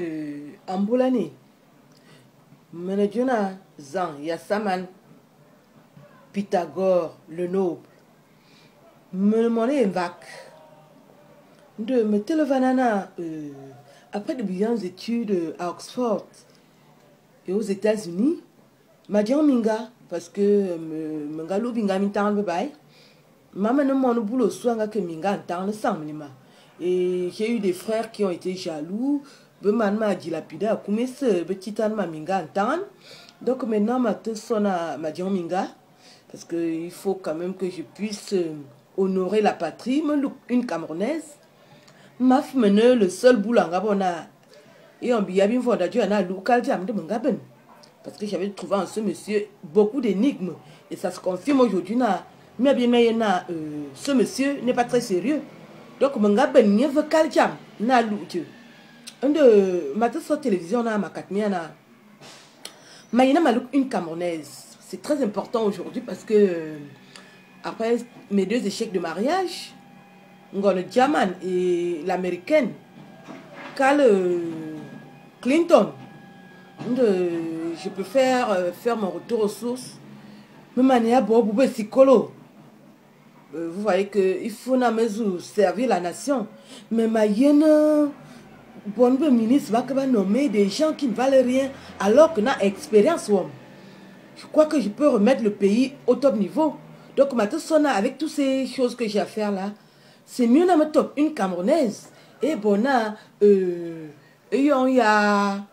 euh, ambulani menejuna zan yasaman. Pythagore le noble me mone vac de me televanana euh, après de brillantes études à Oxford et aux États-Unis ma minga parce que me mengalo binga mintan bye maman ne mon boulot soit que minga en le samlima. Et j'ai eu des frères qui ont été jaloux beman ma dilapidé à kumese betitan ma minga en donc maintenant ma te sona ma minga. Parce que il faut quand même que je puisse honorer la patrie. Une camerounaise. Maf mene le seul boulot en gabona et on biya bin foda tu ana local jam de ngaben parce que j'avais trouvé en ce monsieur beaucoup d'énigmes. Et ça se confirme aujourd'hui na mais bien mais na euh, ce monsieur n'est pas très sérieux. Donc ngaben nie veut jam na un de ma sur télévision na ma katmia na Maïna Malouk, une Camerounaise. C'est très important aujourd'hui parce que euh, après mes deux échecs de mariage, le Diamant et l'américaine, Cal Clinton, de, je peux faire, euh, mon retour aux sources. Mais manière bon, psycholo. Euh, vous voyez qu'il faut na servir la nation. Mais ma bon ministre va nommer des gens qui ne valent rien alors qu'on a expérience. Je crois que je peux remettre le pays au top niveau. Donc, maintenant, avec toutes ces choses que j'ai à faire là, c'est mieux de mettre une Camerounaise. Et bon, euh, il y a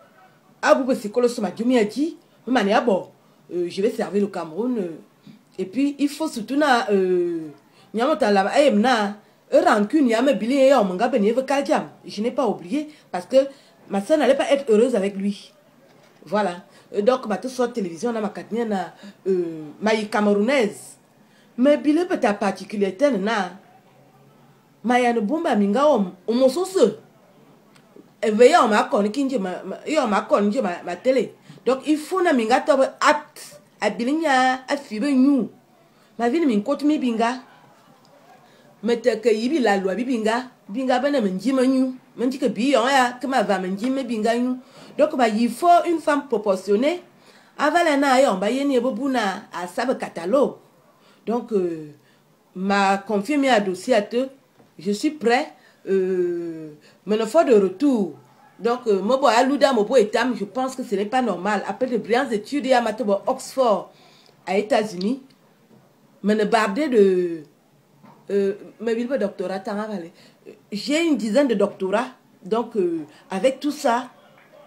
Abou Sikolo Soma a dit, euh, je vais servir le Cameroun. Euh, et puis, il faut surtout, euh, Nyamota là, rancune, je n'ai pas oublié parce que ma soeur n'allait pas être heureuse avec lui. Voilà. Donc, ma soeur télévision, ma katniana, ma camerounaise. Mais bile peut ta particularité, na. Ma yana bomba minga om, omoso se. Veille on m'a connu kinje ma, connu ma, télé. Donc, il faut na minga tobe apte. A bilinya, a fibe ñu. Ma vie min mi binga. Mete ke yibi la loi bibinga binga bene menji menyu menji ke biyon ya ma va menji me binga ñu donc bah il faut une femme proportionnée. Avala na yo ba yeni ebobuna a sabe catalogue donc euh, m'a confié mes dossier à te je suis prêt euh, mais le fois de retour. Donc euh, mobo aluda mobo etam je pense que ce n'est pas normal. Après de brillantes études à Oxford à États-Unis mais ne barder de Euh, mais il doctorat, J'ai une dizaine de doctorats. Donc, euh, avec tout ça,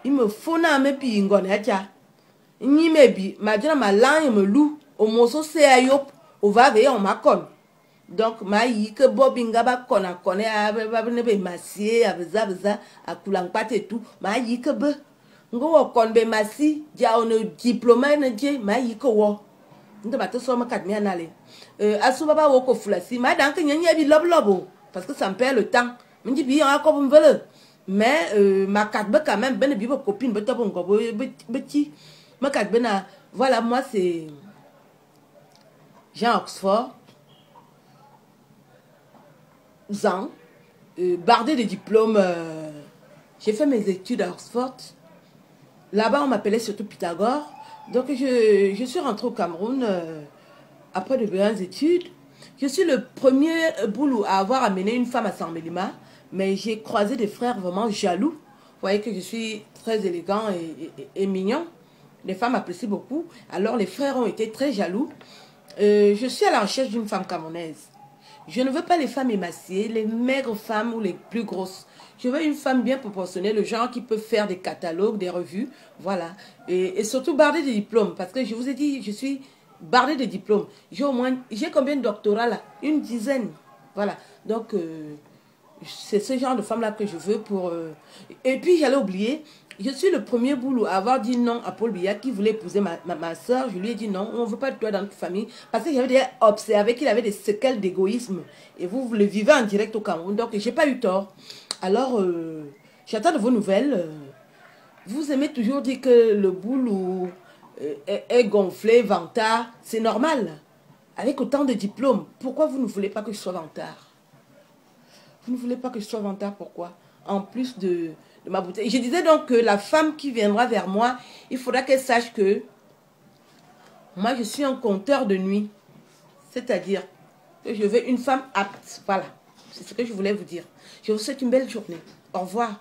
il me faut na me pi ngone acha. Ni me bi, ma jina ma lan il me lou, o moso se ayop, o va veye on ma kon. Donc, ma yi ke bobinga ba kon a kone eh, a ba ne be masie, a beza beza, a kulang pate tout, ma yi ke be. Ngo wo kon be masi, ja on diplôme na je, ma yi ke wo. Ndo ba to so ma kat mi anale euh, asubaba woko fulasi ma dan que nyanya bi lob lobo. Parce que ça me perd le temps. Me me mais euh, ma carte quand même ben bi copine be tobo ngo petit ma carte bena voilà moi c'est Jean Oxford. Zan. Euh, bardé de diplômes euh, j'ai fait mes études à Oxford. Là-bas on m'appelait surtout Pythagore donc je, suis rentrée au Cameroun euh, après de brillantes études, je suis le premier boulot à avoir amené une femme à San Mélima, mais j'ai croisé des frères vraiment jaloux. Vous voyez que je suis très élégant et, mignon. Les femmes apprécient beaucoup. Alors les frères ont été très jaloux. Euh, je suis à la recherche d'une femme camerounaise. Je ne veux pas les femmes émaciées, les maigres femmes ou les plus grosses. Je veux une femme bien proportionnée, le genre qui peut faire des catalogues, des revues, voilà. Et, surtout barder des diplômes, parce que je vous ai dit, je suis barré de diplômes. J'ai au moins, j'ai combien de doctorats là? Une dizaine. Voilà. Donc, euh, c'est ce genre de femme-là que je veux pour... Euh, et puis, j'allais oublier, je suis le premier boulot à avoir dit non à Paul Biya qui voulait épouser ma, soeur. Je lui ai dit non, on ne veut pas de toi dans notre famille. Parce que j'avais déjà observé qu'il avait des séquelles d'égoïsme. Et vous, le vivez en direct au Cameroun. Donc, j'ai pas eu tort. Alors, euh, j'attends de vos nouvelles. Vous aimez toujours dire que le boulot est, gonflé, vantard, c'est normal. Avec autant de diplômes, pourquoi vous ne voulez pas que je sois vantard? Vous ne voulez pas que je sois vantard, pourquoi? En plus de ma bouteille. Je disais donc que la femme qui viendra vers moi, il faudra qu'elle sache que moi, je suis un compteur de nuit. C'est-à-dire que je veux une femme apte. Voilà. C'est ce que je voulais vous dire. Je vous souhaite une belle journée. Au revoir.